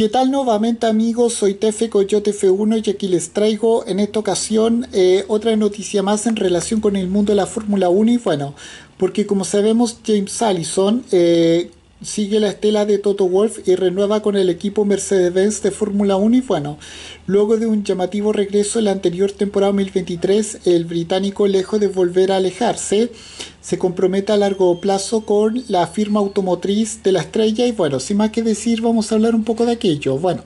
¿Qué tal nuevamente amigos? Soy Tefe Coyote F1 y aquí les traigo en esta ocasión eh, otra noticia más en relación con el mundo de la Fórmula 1 y bueno, porque como sabemos James Allison eh, sigue la estela de Toto Wolff y renueva con el equipo Mercedes-Benz de Fórmula 1 y bueno, luego de un llamativo regreso en la anterior temporada 2023, el británico lejos de volver a alejarse, se compromete a largo plazo con la firma automotriz de la estrella y bueno, sin más que decir vamos a hablar un poco de aquello. Bueno,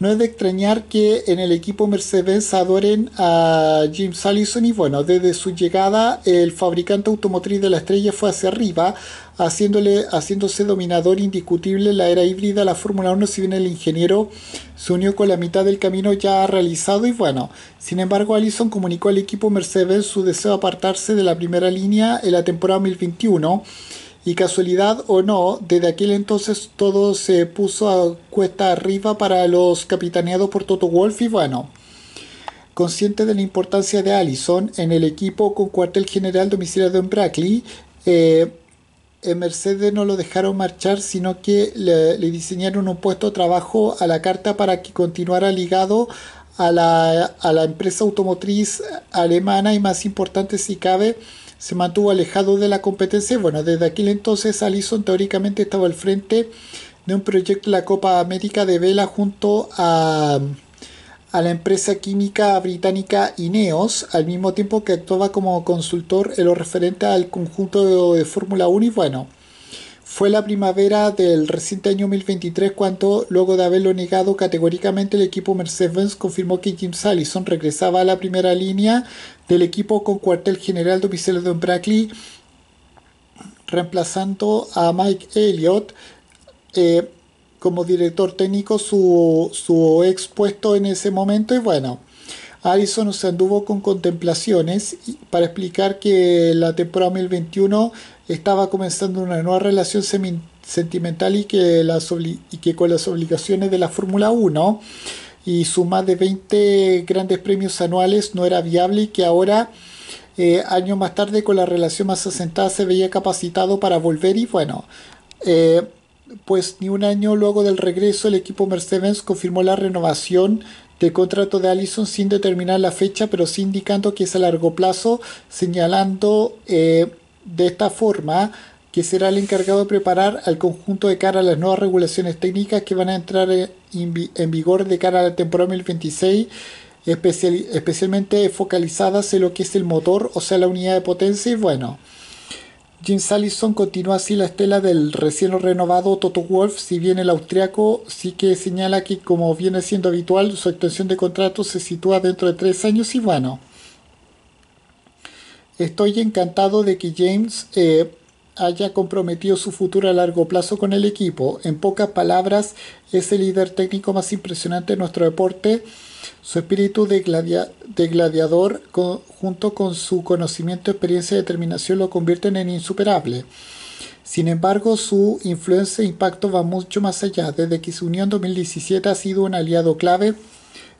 no es de extrañar que en el equipo Mercedes adoren a James Allison y bueno, desde su llegada el fabricante automotriz de la estrella fue hacia arriba, haciéndole, haciéndose dominador indiscutible la era híbrida la Fórmula 1, si bien el ingeniero se unió con la mitad del camino ya realizado y bueno, sin embargo Allison comunicó al equipo Mercedes su deseo de apartarse de la primera línea en la temporada 2021 y casualidad o no, desde aquel entonces todo se puso a cuesta arriba para los capitaneados por Toto Wolff y bueno, consciente de la importancia de Allison en el equipo con cuartel general domiciliado en Brackley, eh, en Mercedes no lo dejaron marchar, sino que le, diseñaron un puesto de trabajo a la carta para que continuara ligado a la, a la empresa automotriz alemana y más importante si cabe, se mantuvo alejado de la competencia. Bueno, desde aquel entonces Allison teóricamente estaba al frente de un proyecto de la Copa América de Vela junto a, a la empresa química británica Ineos, al mismo tiempo que actuaba como consultor en lo referente al conjunto de, de Fórmula 1 y bueno, fue la primavera del reciente año 2023 cuando, luego de haberlo negado categóricamente, el equipo Mercedes-Benz confirmó que Jim Allison regresaba a la primera línea del equipo con cuartel general domiciliado en Brackley, reemplazando a Mike Elliott eh, como director técnico, su, su ex puesto en ese momento. Y bueno, Allison se anduvo con contemplaciones para explicar que la temporada 2021 estaba comenzando una nueva relación sentimental y que, las y que con las obligaciones de la Fórmula 1 y su más de 20 grandes premios anuales no era viable y que ahora, eh, años más tarde, con la relación más asentada, se veía capacitado para volver y bueno, eh, pues ni un año luego del regreso el equipo Mercedes confirmó la renovación del contrato de Allison sin determinar la fecha, pero sí indicando que es a largo plazo, señalando eh, de esta forma que será el encargado de preparar al conjunto de cara a las nuevas regulaciones técnicas que van a entrar en vigor de cara a la temporada 2026, especialmente focalizadas en lo que es el motor, o sea, la unidad de potencia. Y bueno, Jim Allison continúa así la estela del recién renovado Toto Wolff, si bien el austriaco sí que señala que, como viene siendo habitual, su extensión de contrato se sitúa dentro de tres años y bueno. Estoy encantado de que James eh, haya comprometido su futuro a largo plazo con el equipo. En pocas palabras, es el líder técnico más impresionante de nuestro deporte. Su espíritu de, gladiador junto con su conocimiento, experiencia y determinación lo convierten en insuperable. Sin embargo, su influencia e impacto va mucho más allá. Desde que su unión en 2017 ha sido un aliado clave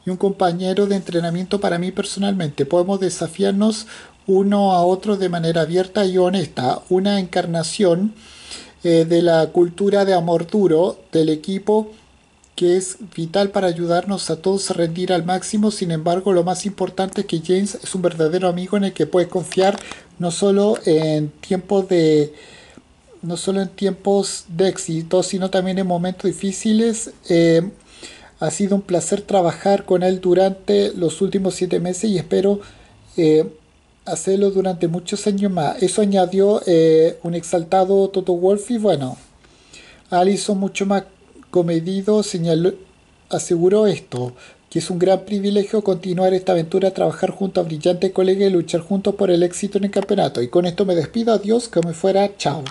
y un compañero de entrenamiento para mí personalmente. Podemos desafiarnos uno a otro de manera abierta y honesta, una encarnación eh, de la cultura de amor duro del equipo que es vital para ayudarnos a todos a rendir al máximo. Sin embargo, lo más importante es que James es un verdadero amigo en el que puedes confiar no solo en tiempos de no solo en tiempos de éxito, sino también en momentos difíciles. Eh, ha sido un placer trabajar con él durante los últimos siete meses y espero eh, hacerlo durante muchos años más. Eso añadió eh, un exaltado Toto Wolff y bueno, Alison mucho más comedido señaló, aseguró esto, que es un gran privilegio continuar esta aventura, trabajar junto a brillante colega y luchar juntos por el éxito en el campeonato. Y con esto me despido, adiós, que me fuera, chao.